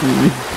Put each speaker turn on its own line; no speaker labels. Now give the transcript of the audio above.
Mm-hmm.